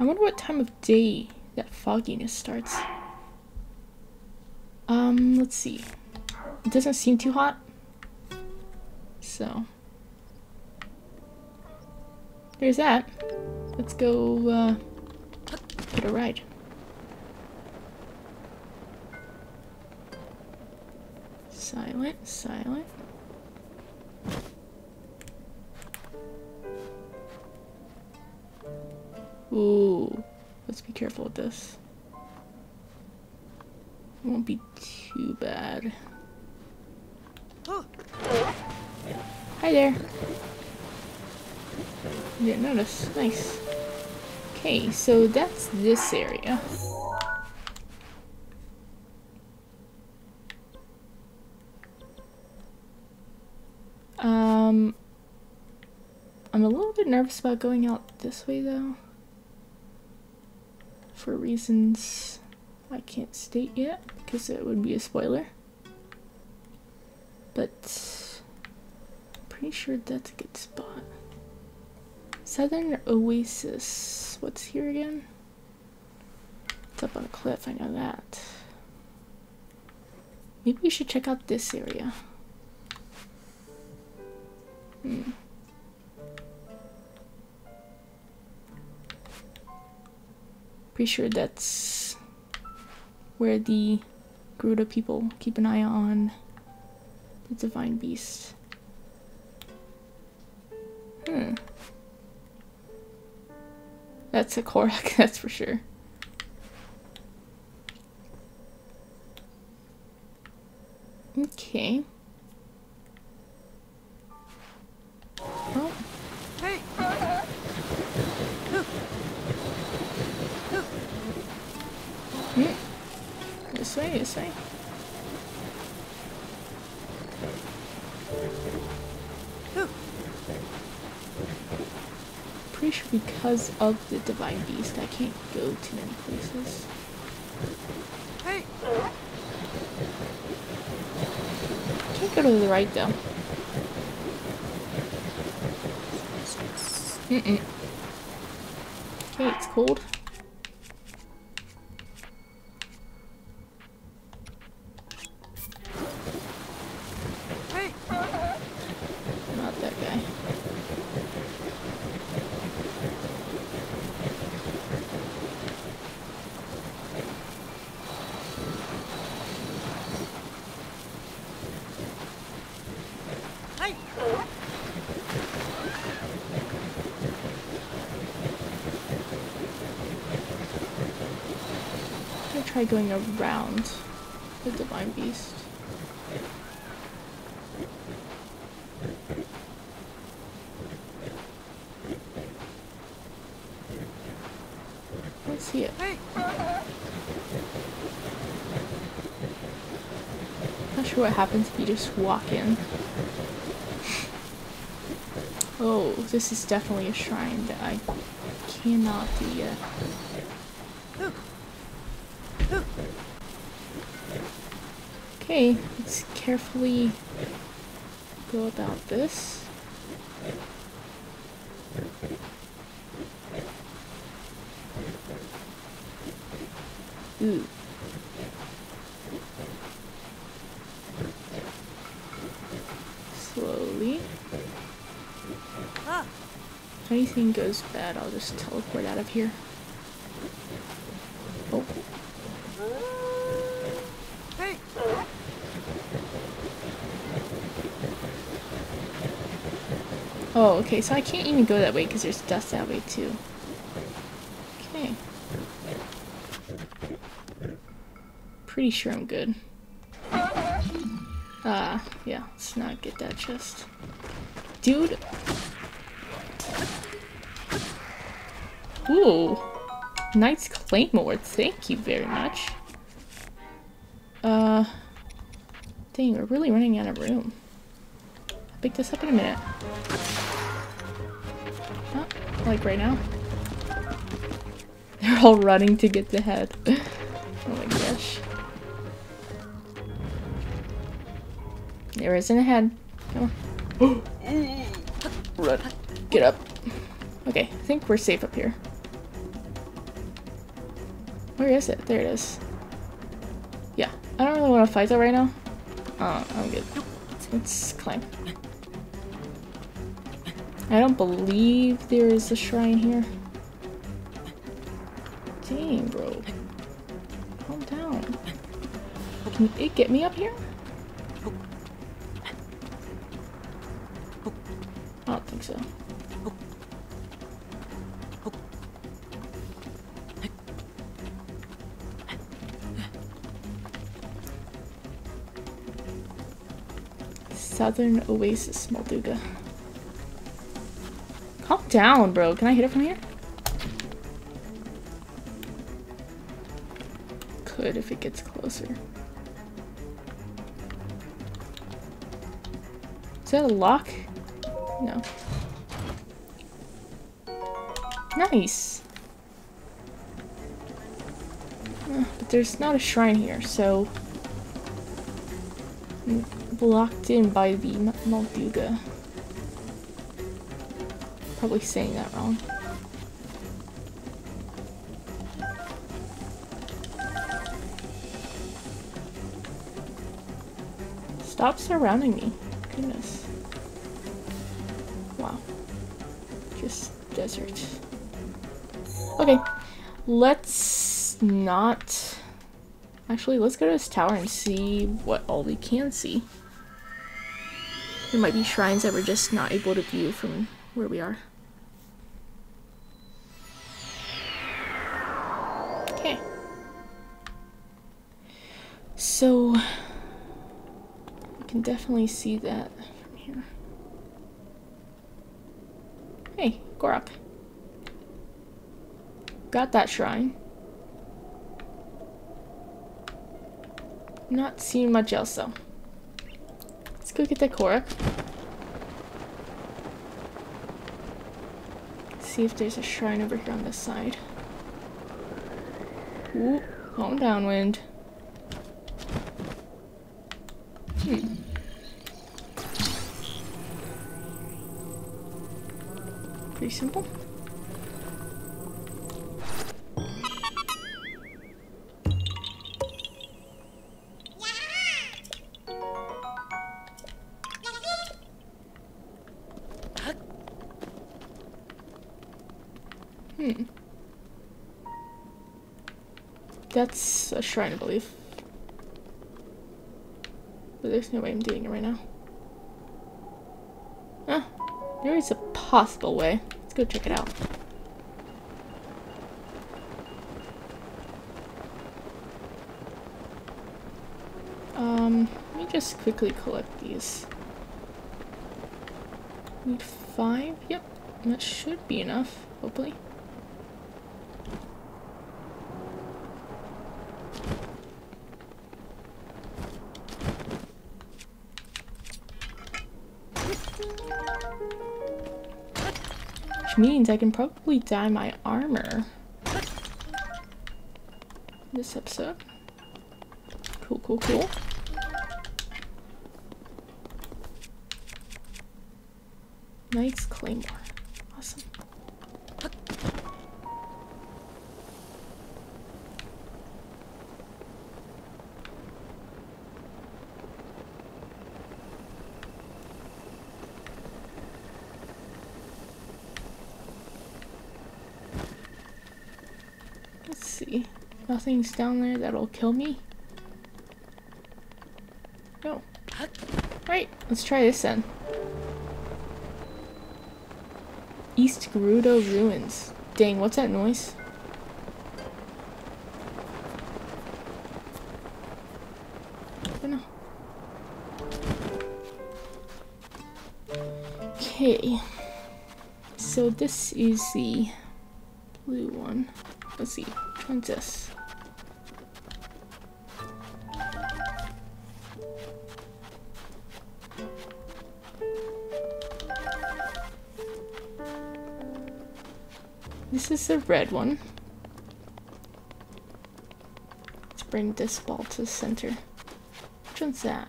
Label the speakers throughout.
Speaker 1: I wonder what time of day that fogginess starts. Um, let's see. It doesn't seem too hot. So. There's that. Let's go, uh, get a ride. Silent, silent. Ooh, let's be careful with this. It won't be too bad. Hi there. Didn't notice. Nice. Okay, so that's this area. Um, I'm a little bit nervous about going out this way though. For reasons I can't state yet because it would be a spoiler. But I'm pretty sure that's a good spot. Southern Oasis. What's here again? It's up on a cliff, I know that. Maybe we should check out this area. Hmm. Pretty sure that's where the Gerudo people keep an eye on the Divine Beast. Hmm. That's a Korok, that's for sure. Okay. Because of the Divine Beast, I can't go to many places.
Speaker 2: Hey!
Speaker 1: Can't go to the right though. Mm-mm. Okay, it's cold.
Speaker 2: Hey!
Speaker 1: Not that guy. I'm gonna try going around the Divine Beast. Let's see it. Not sure what happens if you just walk in. Oh, this is definitely a shrine that I cannot do yet. Okay, let's carefully go about this. Ooh. Slowly.
Speaker 2: Ah!
Speaker 1: Goes bad, I'll just teleport out of here. Oh,
Speaker 2: Hey!
Speaker 1: oh, okay. So I can't even go that way because there's dust that way too. Okay. Pretty sure I'm good. Ah, yeah. Let's not get that chest, dude. Ooh, Knight's Claymore. Thank you very much. Uh, dang, we're really running out of room. I'll pick this up in a minute. Oh, like right now. They're all running to get the head. oh my gosh. There isn't a head. Come on. Run. Get up. Okay, I think we're safe up here. Where is it? There it is. Yeah, I don't really want to fight that right now. Uh, I'm good. Let's climb. I don't believe there is a shrine here. Dang, bro. Calm down. Can it get me up here? Southern Oasis, Molduga. Calm down, bro. Can I hit it from here? Could if it gets closer. Is that a lock? No. Nice! But there's not a shrine here, so... Hmm. Blocked in by the Molduga. Probably saying that wrong. Stop surrounding me. Goodness. Wow. Just desert. Okay. Let's not... Actually, let's go to this tower and see what all we can see. There might be shrines that we're just not able to view from where we are. Okay. So, you can definitely see that from here. Hey, Korok. Got that shrine. Not seeing much else though. That Korok. See if there's a shrine over here on this side. Ooh, calm down, wind. Hmm. Pretty simple. Shrine, I believe. But there's no way I'm doing it right now. Ah, there is a possible way. Let's go check it out. Um, let me just quickly collect these. Need five? Yep, that should be enough, hopefully. I can probably dye my armor. This episode. Cool, cool, cool. Nice Claymore. Awesome. Let's see. Nothing's down there that'll kill me. No. Right, let's try this then. East Gerudo Ruins. Dang, what's that noise? Okay. So this is the blue one. Let's see. One's this? Is the red one. Let's bring this ball to the center. Which one's that?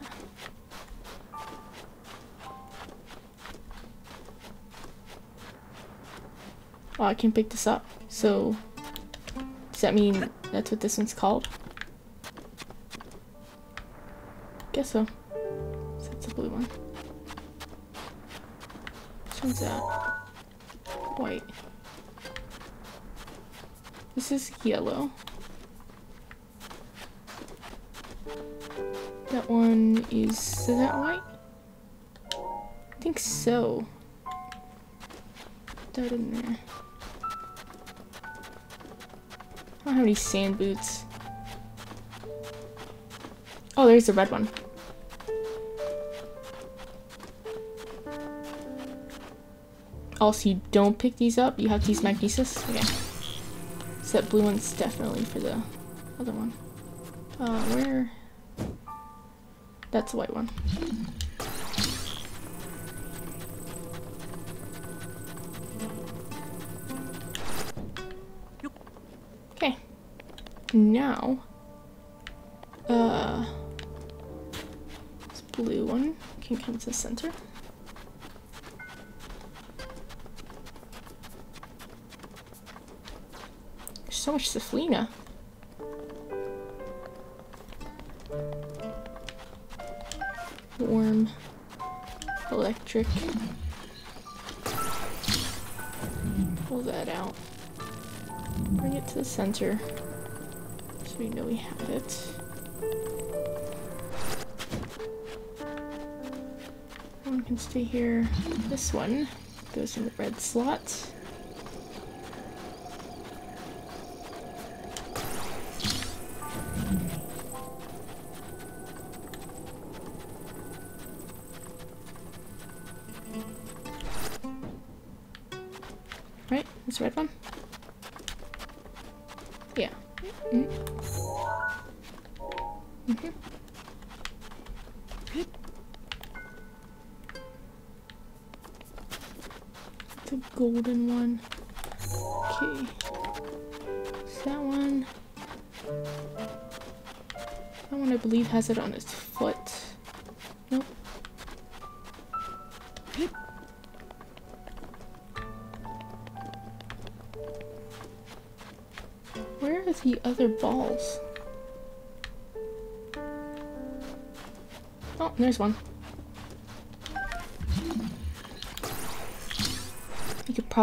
Speaker 1: Oh, I can pick this up. So, Does that mean that's what this one's called? Guess so. So that's the blue one. Which one's that? White. This is yellow. That one is, is that white? I think so. Throw it in there. I don't have any sand boots. Oh, there's the red one. Also, you don't pick these up, you have to use magnesis? Okay. That blue one's definitely for the other one. Uh, where? That's the white one. Okay. Now, uh, this blue one can come to the center. So much Safflina. Warm, electric. Pull that out. Bring it to the center so we know we have it. One can stay here. This one goes in the red slot.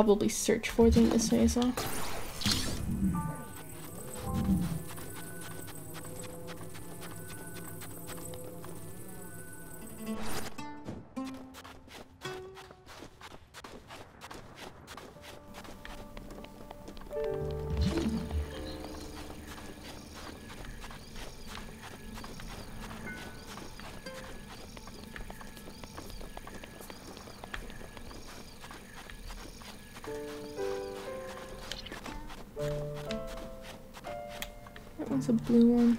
Speaker 1: Probably search for them this way as well. A blue one.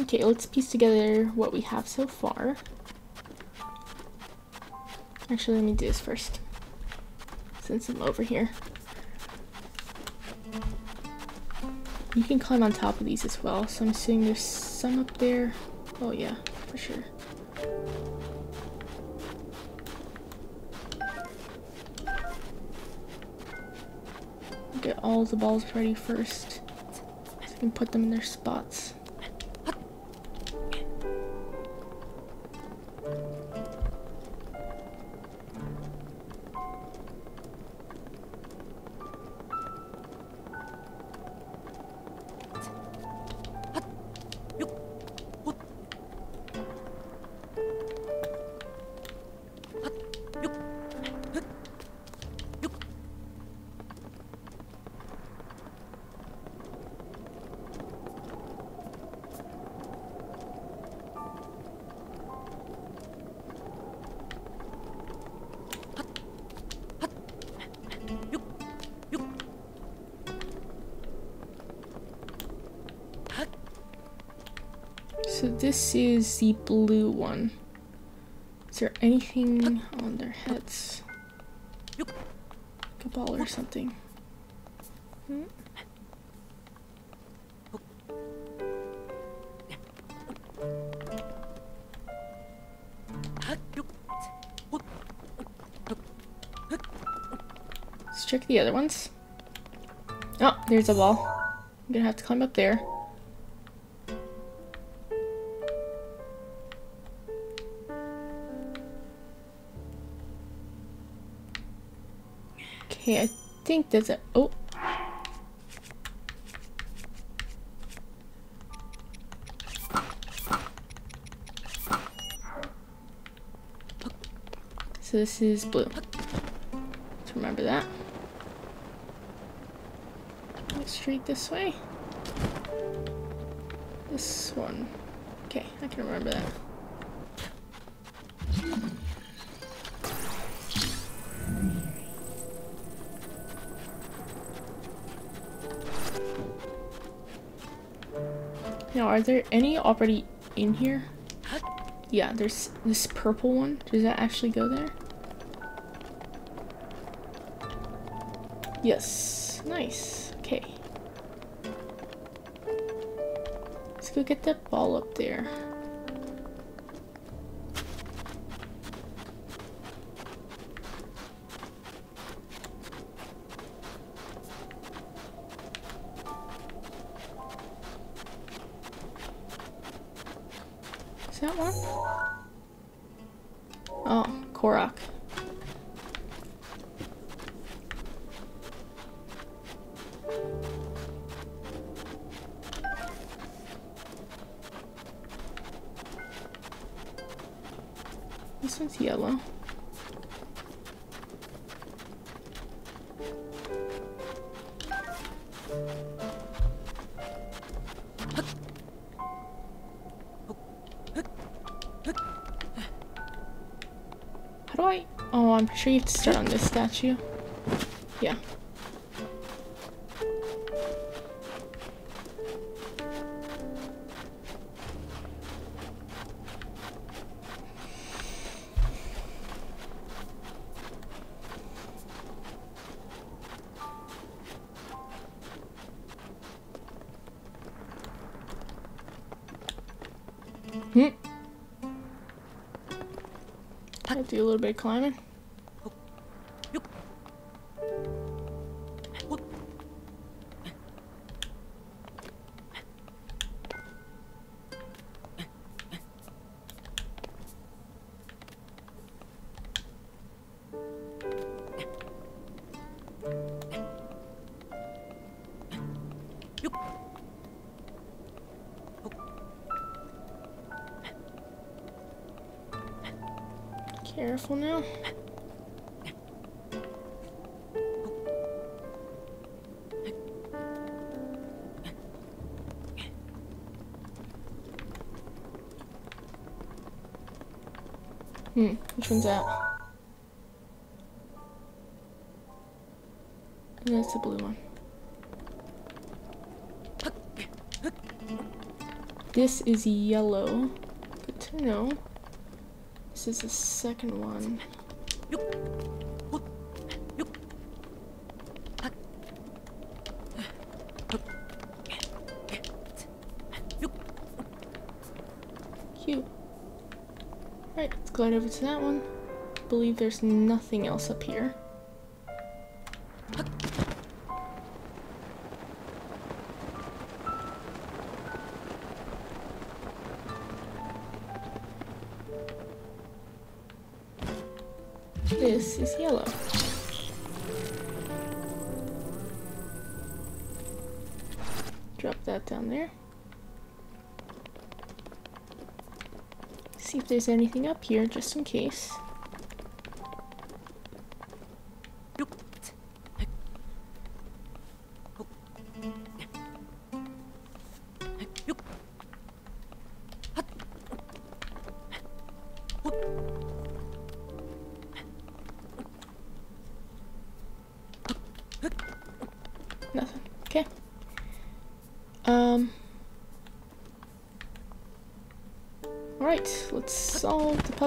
Speaker 1: Okay, let's piece together what we have so far. Actually, let me do this first. I'm over here. You can climb on top of these as well, so I'm assuming there's some up there. Oh yeah, for sure. Get all the balls ready first. So I can put them in their spots. So this is the blue one. Is there anything on their heads? a ball or something. Let's check the other ones. Oh, there's a ball. I'm gonna have to climb up there. Think that's it. Oh. So this is blue. Let's remember that. Straight this way. This one. Okay, I can remember that. Now, are there any already in here? Yeah, there's this purple one. Does that actually go there? Yes. Nice. Okay. Let's go get that ball up there. This statue. Yeah. Hmm. I'll do a little bit of climbing. This is yellow. Good to know. This is the second one. Cute. Right, let's glide over to that one. believe there's nothing else up here. There's anything up here, just in case.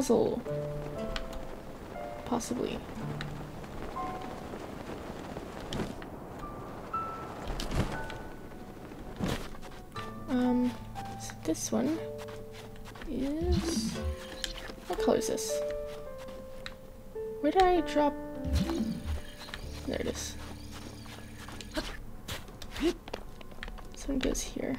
Speaker 1: puzzle. Possibly. Um, so this one is... I'll close this. Where did I drop... There it is. This goes here.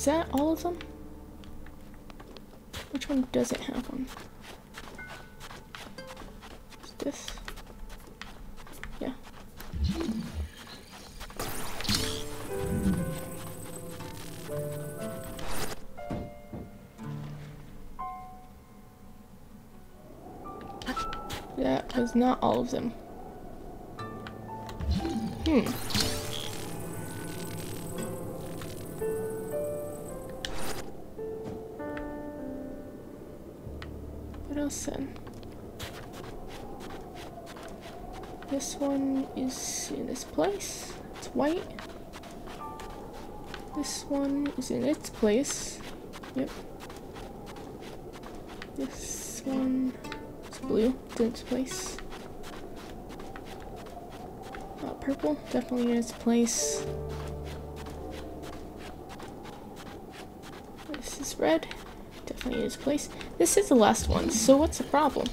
Speaker 1: Is that all of them? Which one doesn't have one? Is this? Yeah. That was not all of them. Hmm. One is in its place. It's white. This one is in its place. Yep. This one is blue. It's in its place. Uh, purple, definitely in its place. This is red, definitely in its place. This is the last one, so what's the problem?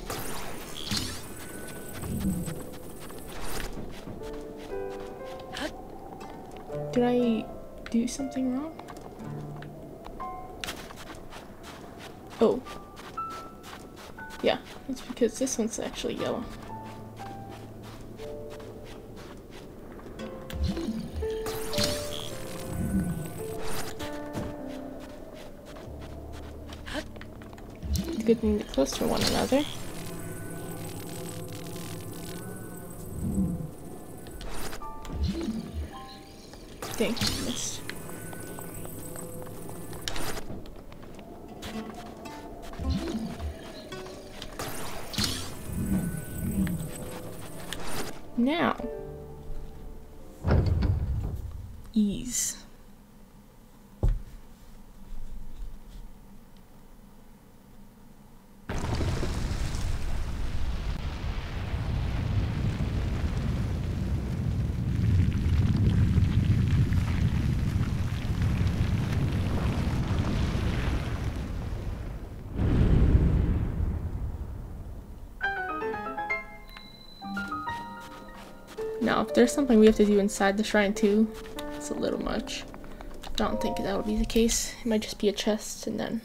Speaker 1: Did I do something wrong? Oh. Yeah, it's because this one's actually yellow. It's good thing close to one another. Dang, there's something we have to do inside the shrine too, it's a little much. I don't think that would be the case. It might just be a chest and then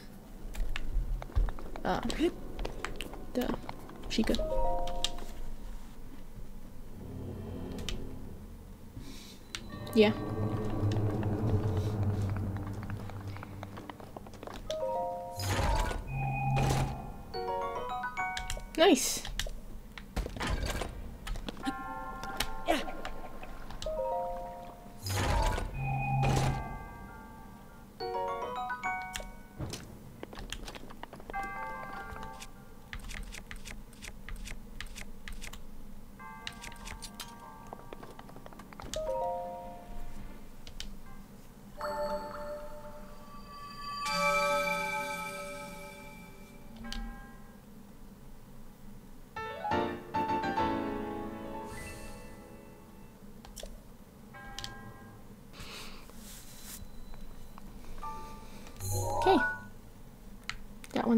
Speaker 1: uh, the Chica. Yeah. Nice.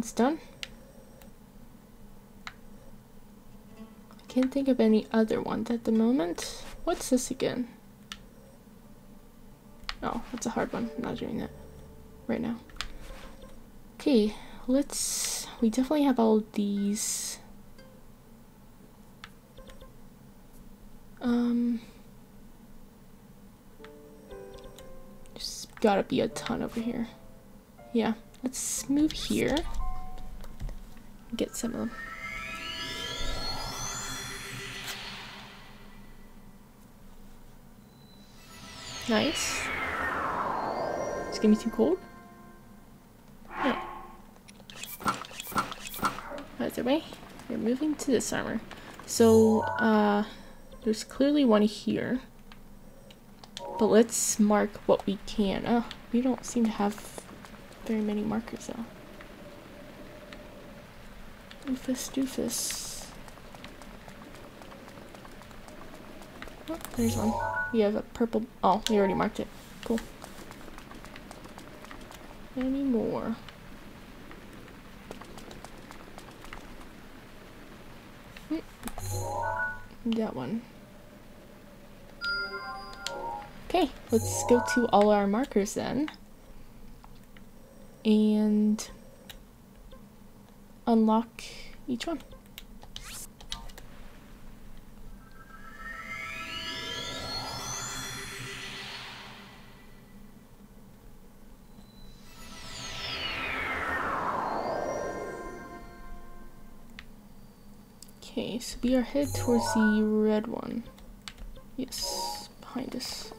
Speaker 1: One's done. I can't think of any other ones at the moment. What's this again? Oh, that's a hard one. I'm not doing that right now. Okay, let's... We definitely have all these. Um... There's gotta be a ton over here. Yeah, let's move here. Get some of them. Nice. It's gonna be too cold. No. Either way, we're moving to this armor. So, uh, there's clearly one here. But let's mark what we can. Oh, we don't seem to have very many markers though. Doofus, doofus. Oh, there's one. You have a purple. Oh, we already marked it. Cool. Any more? Hmm. That one. Okay, let's go to all our markers then. And unlock each one. Okay, so we are headed towards the red one. Yes, behind us.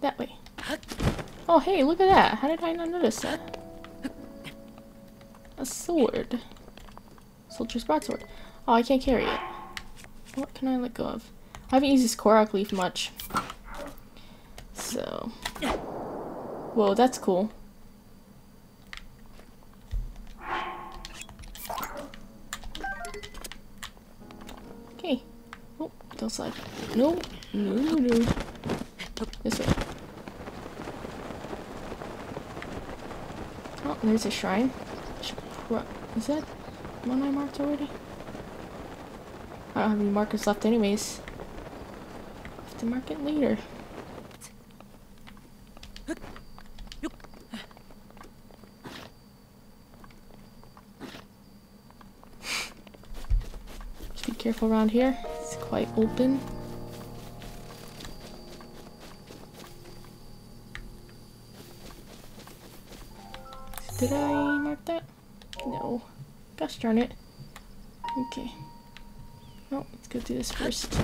Speaker 1: That way. Oh, hey, look at that. How did I not notice that? A sword. Soldier's broadsword. Oh, I can't carry it. What can I let go of? I haven't used this Korok leaf much. So. Whoa, that's cool. Okay. Oh, don't slide. No, no, no, no. This way. There's a shrine. Is that one I marked already? Uh, I don't have any markers left anyways. Have to mark it later. Just be careful around here. It's quite open. Did I mark that? No. Gosh darn it. Okay. Well, let's go do this first.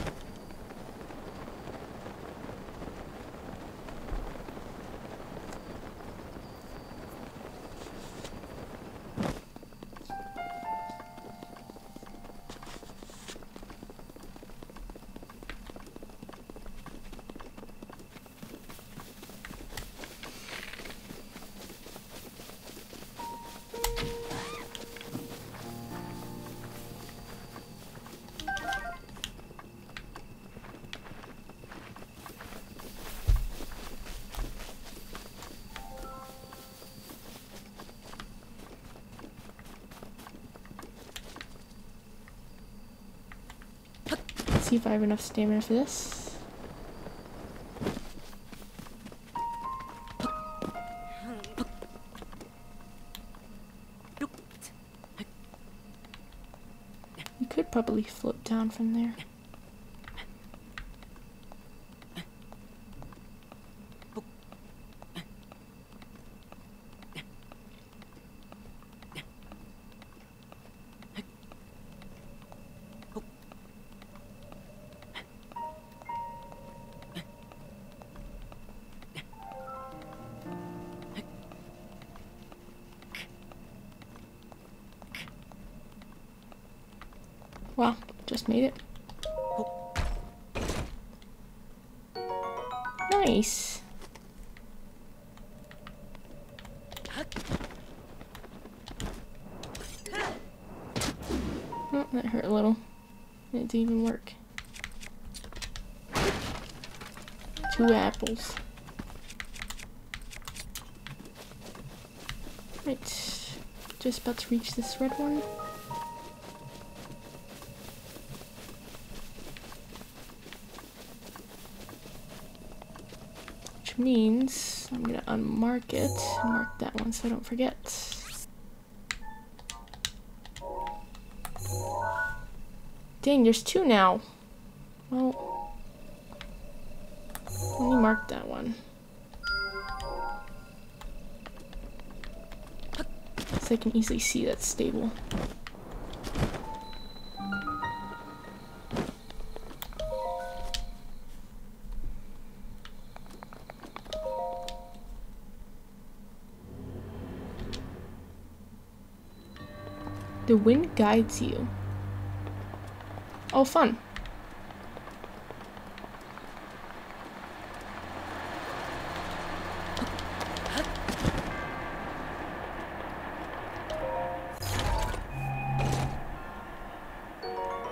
Speaker 1: See if I have enough stamina for this. You could probably float down from there. It didn't even work. Two apples. Right. Just about to reach this red one. Which means I'm gonna unmark it mark that one so I don't forget. Dang, there's two now. Well, let me mark that one. So I can easily see that's stable. The wind guides you. Oh, fun.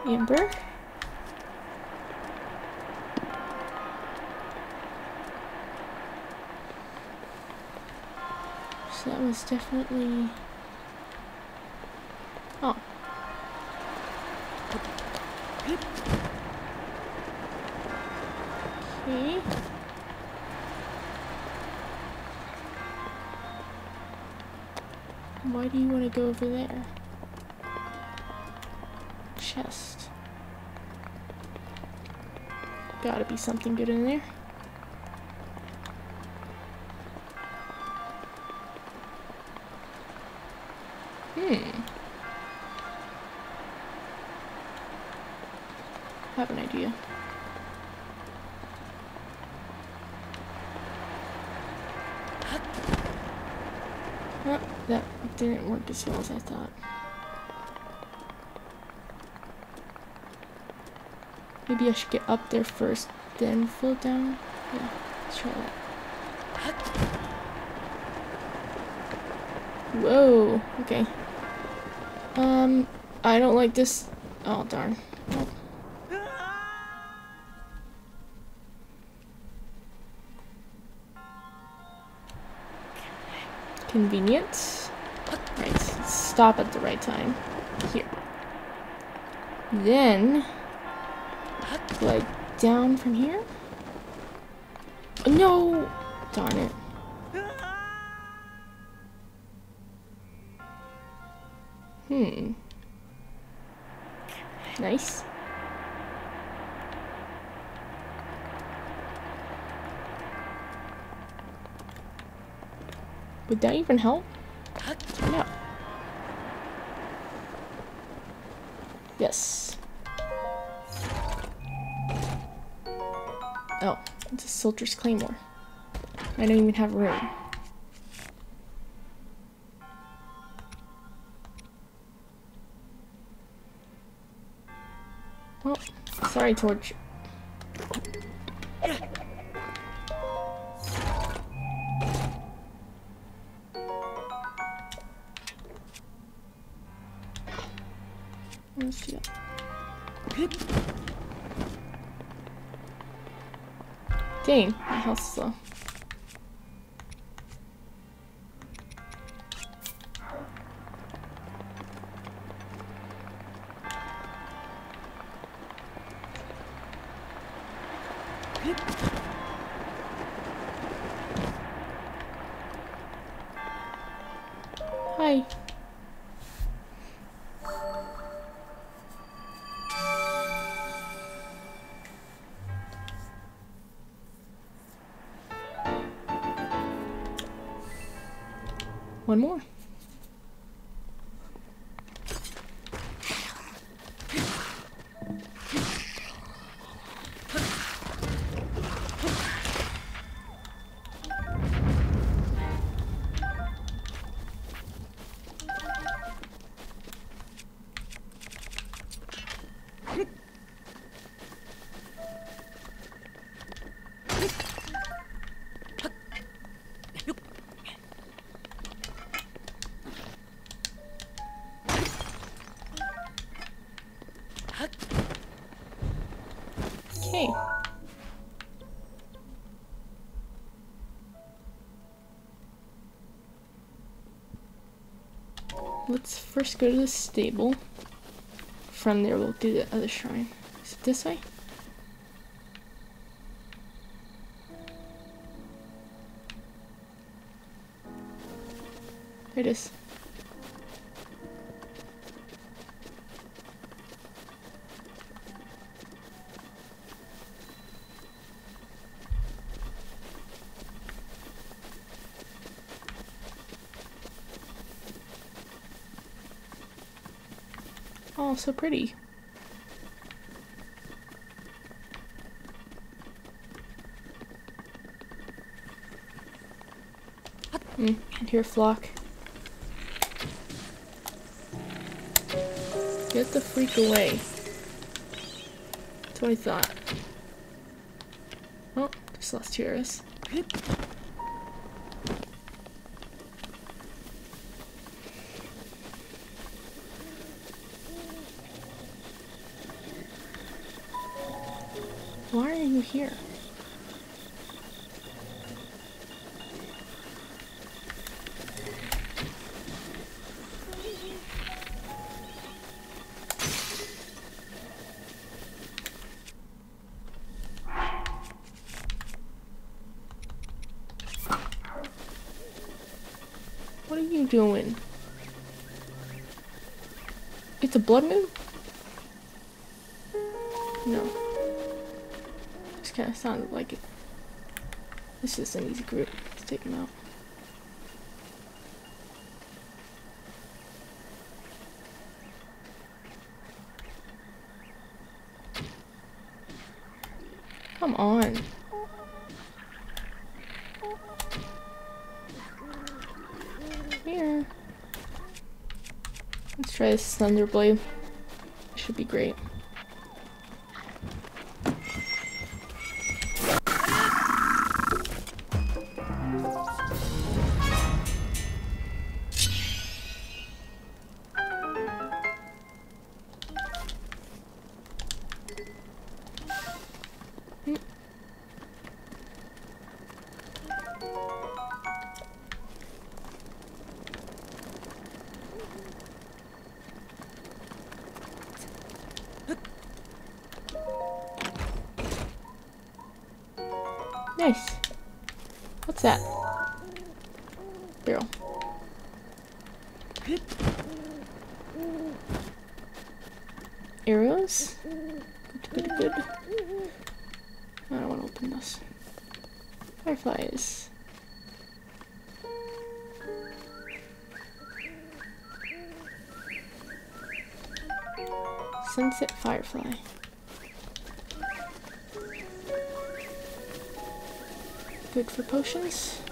Speaker 1: Amber. So that was definitely... Okay. Why do you want to go over there? Chest. Gotta be something good in there. As well as I thought. Maybe I should get up there first, then float down. Yeah, let's try that. Whoa, okay. Um, I don't like this. Oh, darn. Convenient. Stop at the right time. Here. Then, like, down from here? No! Darn it. Hmm. Nice. Would that even help? Soldier's claymore. I don't even have room. Well, sorry, Torch. One more. First go to the stable. From there, we'll do the other shrine. Is it this way? There it is. So pretty. Mm, I hear a flock. Get the freak away. That's what I thought. Oh, just lost two here? What are you doing? It's a blood moon? This is an easy group. Let's take them out. Come on. Here. Let's try this Thunderblade. That? Barrel. Arrows? Good, good, good. I don't want to open this. Fireflies. Sunset Firefly. Good for potions.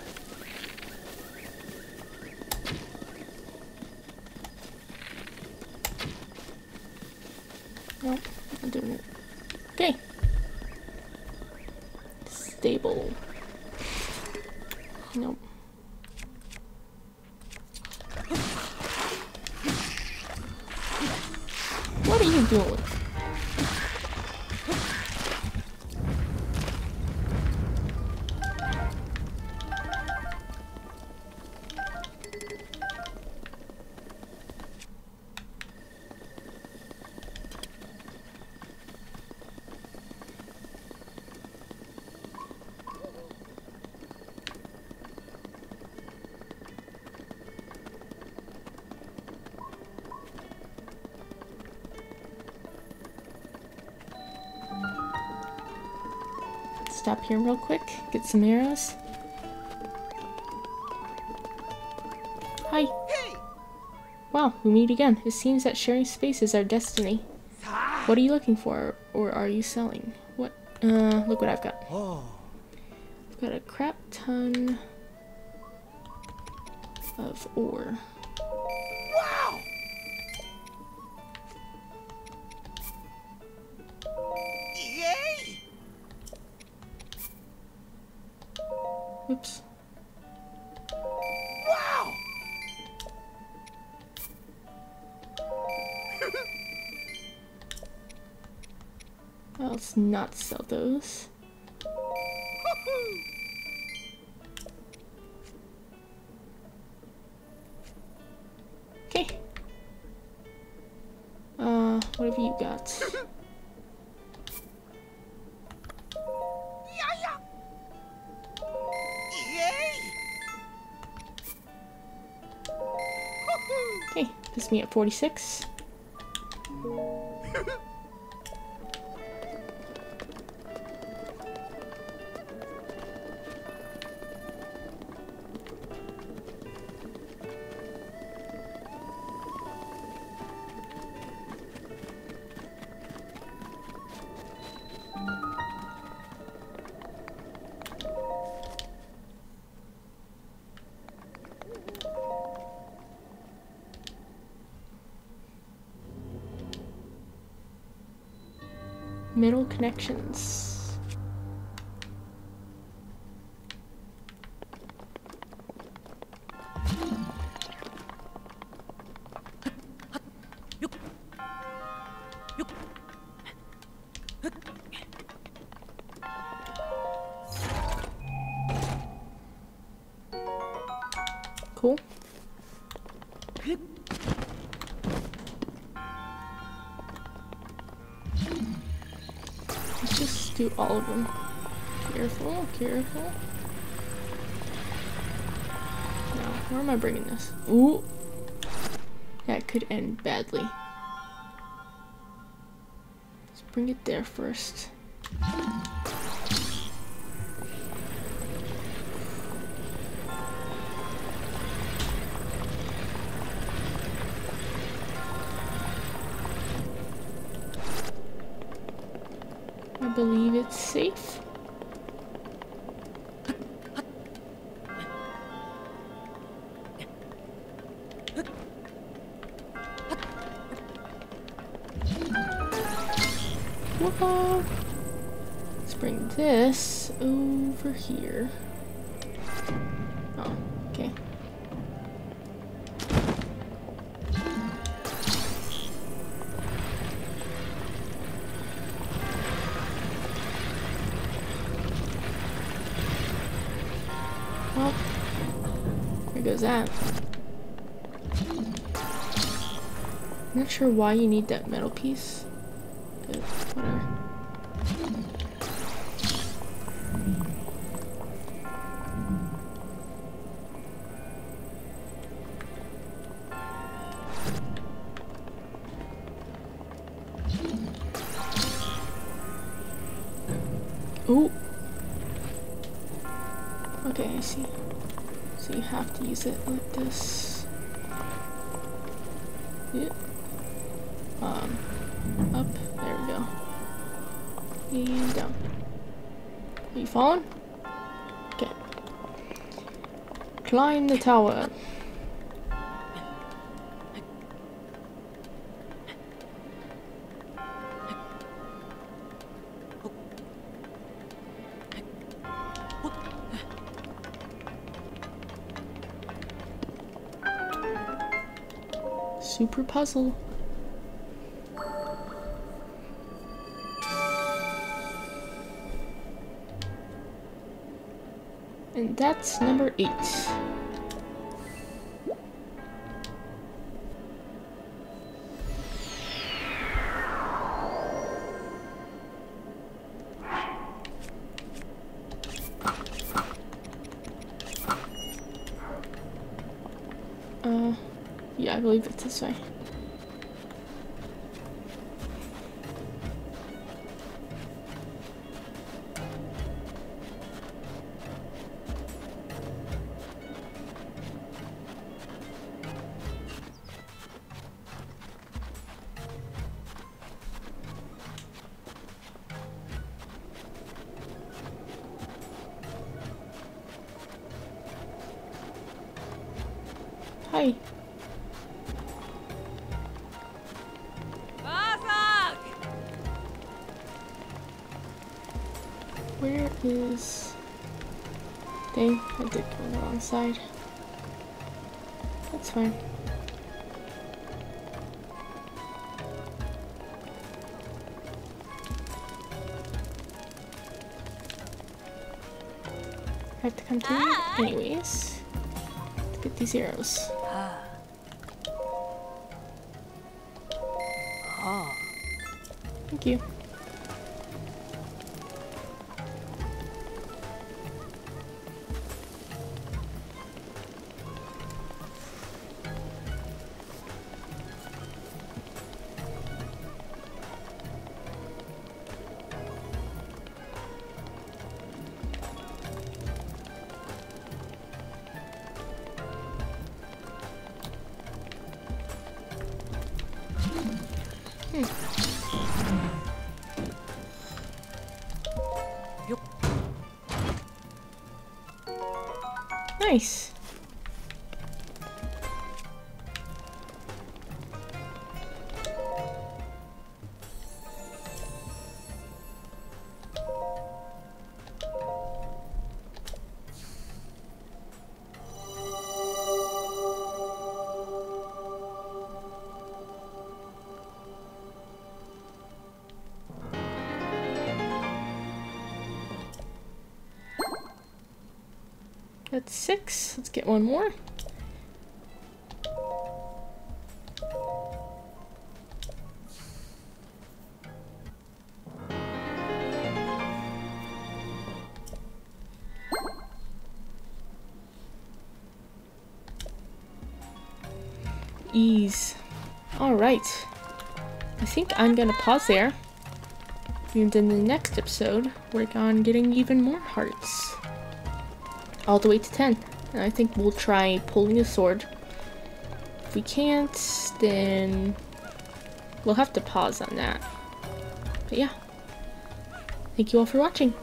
Speaker 1: Stop here real quick, get some arrows. Hi.
Speaker 2: Hey!
Speaker 1: Wow, we meet again. It seems that sharing space is our destiny. What are you looking for, or are you selling? What? Uh, look what I've got.
Speaker 2: Oh.
Speaker 1: I've got a crap ton of ore. Not sell those. Okay. Uh, what have you got?
Speaker 2: Yeah, yeah! Yay!
Speaker 1: Okay, puts me at 46. Connections. All of them. Careful, careful. Now, where am I bringing this? Ooh! That could end badly. Let's bring it there first. Believe it's safe. Let's bring this over here. Sure why you need that metal piece, but whatever. Ooh. Okay, I see. So you have to use it like this. Yep. Um, up. There we go. And down. Are you falling? Okay. Climb the tower. Super puzzle. That's number eight. Uh, yeah, I believe it's this way. Hi. Where is... Dang, I did go on the wrong side. That's fine. I have to come to you anyways. Let's get these arrows. Thank you. That's six. Let's get one more. Ease. Alright. I think I'm gonna pause there. And in the next episode, work on getting even more hearts. All the way to 10. And I think we'll try pulling a sword. If we can't, then we'll have to pause on that. But yeah. Thank you all for watching.